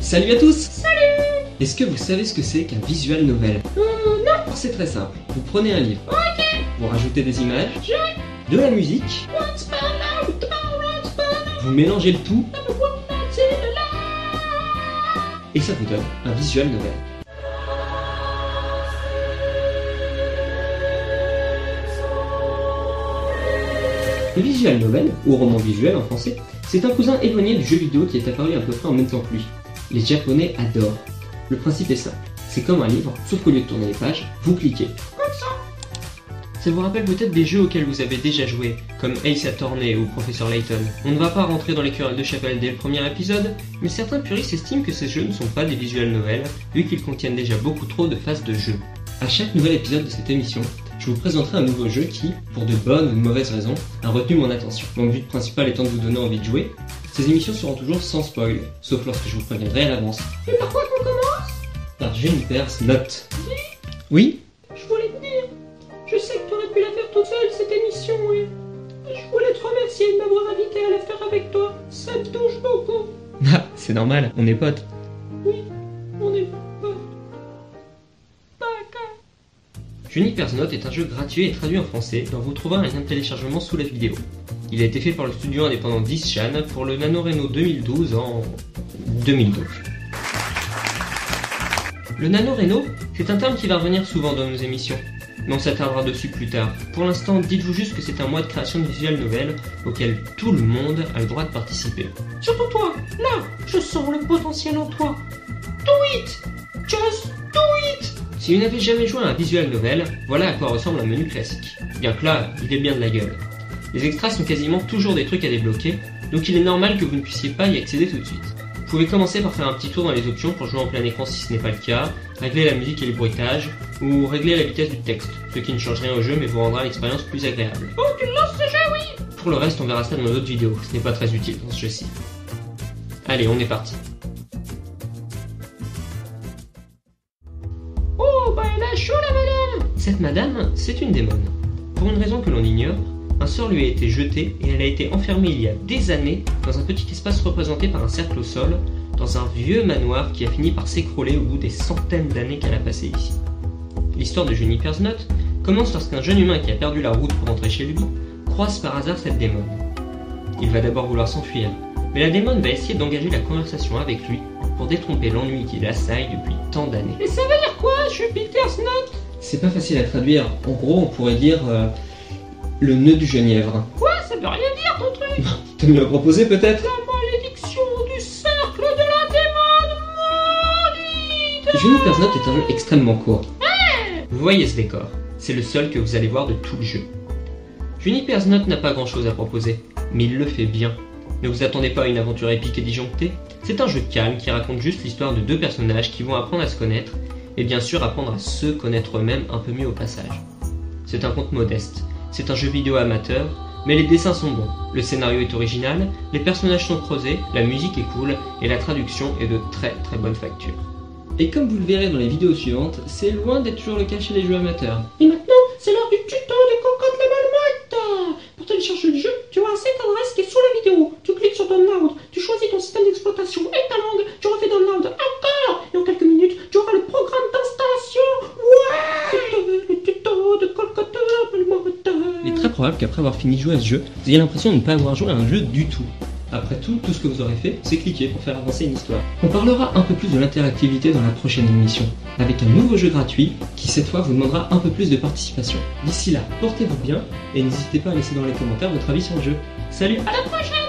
Salut à tous. Salut. Est-ce que vous savez ce que c'est qu'un visual novel Euh, non. C'est très simple. Vous prenez un livre, Ok. Vous rajoutez des images, Je de la musique, Once once vous mélangez le tout. et ça vous donne un visual novel. Le visual novel, ou roman visuel en français, c'est un cousin éloigné du jeu vidéo qui est apparu à peu près en même temps que lui. Les japonais adorent. Le principe est simple, c'est comme un livre, sauf qu'au lieu de tourner les pages, vous cliquez. Ça. Vous rappelle peut-être des jeux auxquels vous avez déjà joué, comme Ace Attorney ou Professor Layton. On ne va pas rentrer dans les querelles de chapelle dès le premier épisode, mais certains puristes estiment que ces jeux ne sont pas des visual novels, vu qu'ils contiennent déjà beaucoup trop de phases de jeu. À chaque nouvel épisode de cette émission, je vous présenterai un nouveau jeu qui, pour de bonnes ou de mauvaises raisons, a retenu mon attention. Mon but principal étant de vous donner envie de jouer, ces émissions seront toujours sans spoil, sauf lorsque je vous préviendrai à l'avance. Et par quoi qu'on commence? Par Juniper's Note. Oui? Je voulais te dire. Je sais que tu aurais pu la faire toute seule, cette émission, et je voulais te remercier de m'avoir invité à la faire avec toi. Ça me touche beaucoup. Ah, c'est normal, on est potes. Oui, on est pas. D'accord. Juniper's Note est un jeu gratuit et traduit en français dont vous trouverez un lien de téléchargement sous la vidéo. Il a été fait par le studio indépendant 10 Chan pour le Nano Reno 2012 en 2012. Le Nano Reno, c'est un terme qui va revenir souvent dans nos émissions, mais on s'attardera dessus plus tard. Pour l'instant, dites-vous juste que c'est un mois de création de visual novel auquel tout le monde a le droit de participer. Surtout toi, là, je sens le potentiel en toi. Do it Just do it Si vous n'avez jamais joué à un visual novel, voilà à quoi ressemble un menu classique. Bien que là, il est bien de la gueule. Les extras sont quasiment toujours des trucs à débloquer, donc il est normal que vous ne puissiez pas y accéder tout de suite. Vous pouvez commencer par faire un petit tour dans les options pour jouer en plein écran si ce n'est pas le cas, régler la musique et les bruitages, ou régler la vitesse du texte, ce qui ne change rien au jeu mais vous rendra l'expérience plus agréable. Oh, tu lances ce jeu, oui Pour le reste, on verra ça dans d'autres vidéos, ce n'est pas très utile dans ce jeu-ci. Allez, on est parti. Oh, bah elle a chaud, la madame Cette madame, c'est une démone. Pour une raison que l'on ignore, un sort lui a été jeté et elle a été enfermée il y a des années dans un petit espace représenté par un cercle au sol, dans un vieux manoir qui a fini par s'écrouler au bout des centaines d'années qu'elle a passées ici. L'histoire de Juniper's Note commence lorsqu'un jeune humain qui a perdu la route pour rentrer chez lui croise par hasard cette démone. Il va d'abord vouloir s'enfuir, mais la démone va essayer d'engager la conversation avec lui pour détromper l'ennui qui l'assaille depuis tant d'années. Et ça veut dire quoi, Jupiter's Note? C'est pas facile à traduire. En gros, on pourrait dire euh, le nœud du genièvre. Quoi Ça veut rien dire, ton truc? Tu me l'as proposé peut-être? La malédiction du cercle de la démone maudite Note est un jeu extrêmement court. Vous voyez ce décor? C'est le seul que vous allez voir de tout le jeu. Juniper's Note n'a pas grand chose à proposer, mais il le fait bien. Ne vous attendez pas à une aventure épique et disjonctée. C'est un jeu calme qui raconte juste l'histoire de deux personnages qui vont apprendre à se connaître, et bien sûr apprendre à se connaître eux-mêmes un peu mieux au passage. C'est un conte modeste, c'est un jeu vidéo amateur, mais les dessins sont bons, le scénario est original, les personnages sont creusés, la musique est cool et la traduction est de très très bonne facture. Et comme vous le verrez dans les vidéos suivantes, c'est loin d'être toujours le cas chez les jeux amateurs. Et maintenant, c'est l'heure du tuto de Concorde la Pour télécharger le jeu, tu vois, c'est qu'après avoir fini de jouer à ce jeu, vous ayez l'impression de ne pas avoir joué à un jeu du tout. Après tout, tout ce que vous aurez fait, c'est cliquer pour faire avancer une histoire. On parlera un peu plus de l'interactivité dans la prochaine émission, avec un nouveau jeu gratuit qui cette fois vous demandera un peu plus de participation. D'ici là, portez-vous bien et n'hésitez pas à laisser dans les commentaires votre avis sur le jeu. Salut À la prochaine,